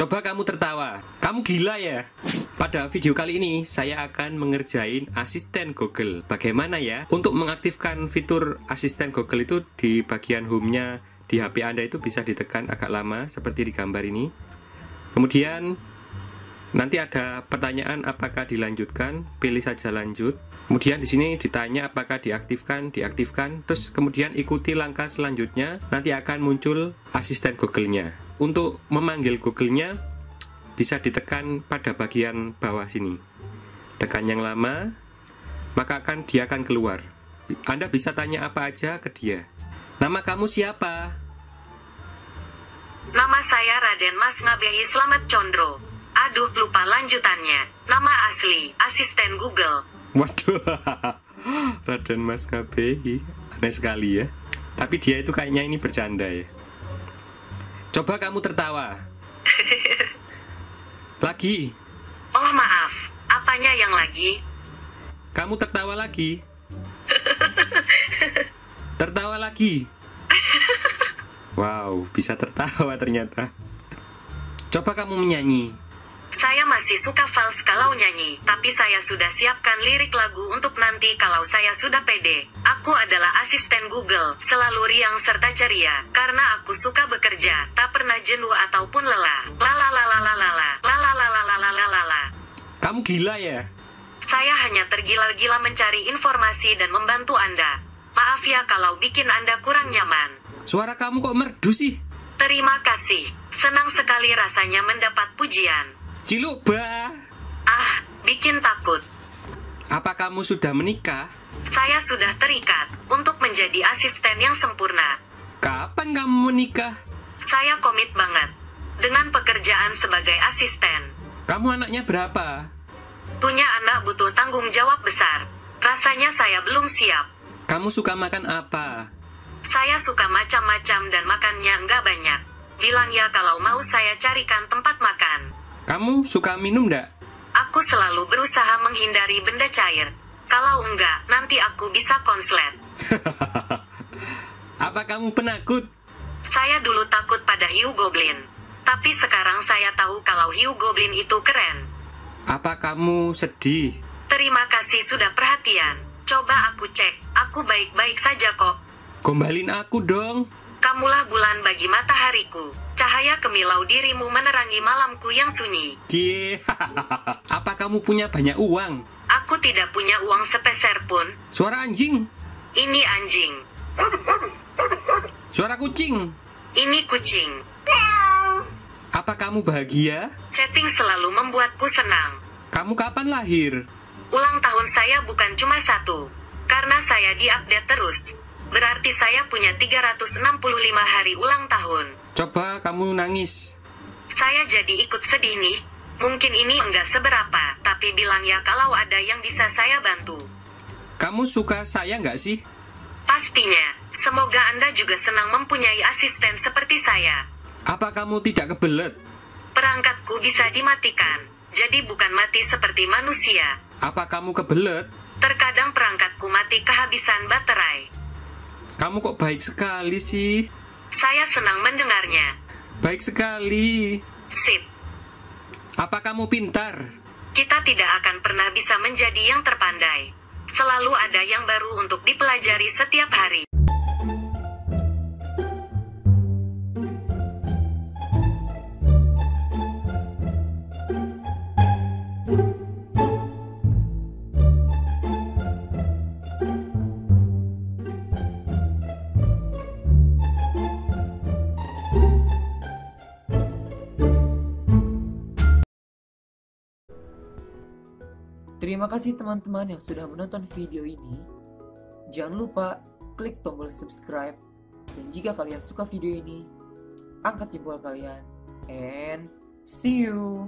Coba kamu tertawa, kamu gila ya? Pada video kali ini, saya akan mengerjain asisten Google. Bagaimana ya? Untuk mengaktifkan fitur asisten Google itu di bagian home-nya di HP Anda itu bisa ditekan agak lama seperti di gambar ini. Kemudian nanti ada pertanyaan apakah dilanjutkan, pilih saja lanjut. Kemudian di sini ditanya apakah diaktifkan, diaktifkan. Terus kemudian ikuti langkah selanjutnya, nanti akan muncul asisten Google-nya. Untuk memanggil Google-nya bisa ditekan pada bagian bawah sini. Tekan yang lama, maka akan dia akan keluar. Anda bisa tanya apa aja ke dia. Nama kamu siapa? Nama saya Raden Mas Ngabehi Slamet Condro. Aduh, lupa lanjutannya. Nama asli, asisten Google. Waduh, Raden Mas KBI Aneh sekali ya Tapi dia itu kayaknya ini bercanda ya Coba kamu tertawa Lagi Oh maaf, apanya yang lagi? Kamu tertawa lagi Tertawa lagi Wow, bisa tertawa ternyata Coba kamu menyanyi Saya masih suka vals kalau nyanyi, tapi saya sudah siapkan lirik lagu untuk nanti kalau saya sudah pede. Aku adalah asisten Google, selalu riang serta ceria, karena aku suka bekerja, tak pernah jenuh ataupun lelah. Lalalalalala, lalalalalalalalala. Kamu gila ya? Saya hanya tergila-gila mencari informasi dan membantu Anda. Maaf ya kalau bikin Anda kurang nyaman. Suara kamu kok merdu sih? Terima kasih. Senang sekali rasanya mendapat pujian. Ciluk bah Ah, bikin takut. Apa kamu sudah menikah? Saya sudah terikat untuk menjadi asisten yang sempurna. Kapan kamu menikah? Saya komit banget dengan pekerjaan sebagai asisten. Kamu anaknya berapa? Punya anak butuh tanggung jawab besar. Rasanya saya belum siap. Kamu suka makan apa? Saya suka macam-macam dan makannya nggak banyak. Bilang ya kalau mau saya carikan tempat makan. Kamu suka minum ndak? Aku selalu berusaha menghindari benda cair. Kalau enggak, nanti aku bisa konslet. Apa kamu penakut? Saya dulu takut pada hiu goblin. Tapi sekarang saya tahu kalau hiu goblin itu keren. Apa kamu sedih? Terima kasih sudah perhatian. Coba aku cek, aku baik-baik saja kok. Gombalin aku dong. Kamulah bulan bagi matahariku. Cahaya kemilau dirimu menerangi malamku yang sunyi. Cie. Apa kamu punya banyak uang? Aku tidak punya uang sepeser pun. Suara anjing. Ini anjing. Suara kucing. Ini kucing. Apa kamu bahagia? Chatting selalu membuatku senang. Kamu kapan lahir? Ulang tahun saya bukan cuma satu. Karena saya diupdate terus. Berarti saya punya 365 hari ulang tahun. Coba kamu nangis. Saya jadi ikut sedih nih. Mungkin ini enggak seberapa, tapi bilang ya kalau ada yang bisa saya bantu. Kamu suka saya nggak sih? Pastinya, semoga Anda juga senang mempunyai asisten seperti saya. Apa kamu tidak kebelet? Perangkatku bisa dimatikan, jadi bukan mati seperti manusia. Apa kamu kebelet? Terkadang perangkatku mati kehabisan baterai. Kamu kok baik sekali sih? Saya senang mendengarnya. Baik sekali. Sip, Apa kamu pintar? kita tidak akan pernah bisa menjadi yang terpandai. Selalu ada yang baru untuk dipelajari setiap hari. Terima kasih teman-teman yang sudah menonton video ini. Jangan lupa klik tombol subscribe. Dan jika kalian suka video ini, angkat jempol kalian. And see you.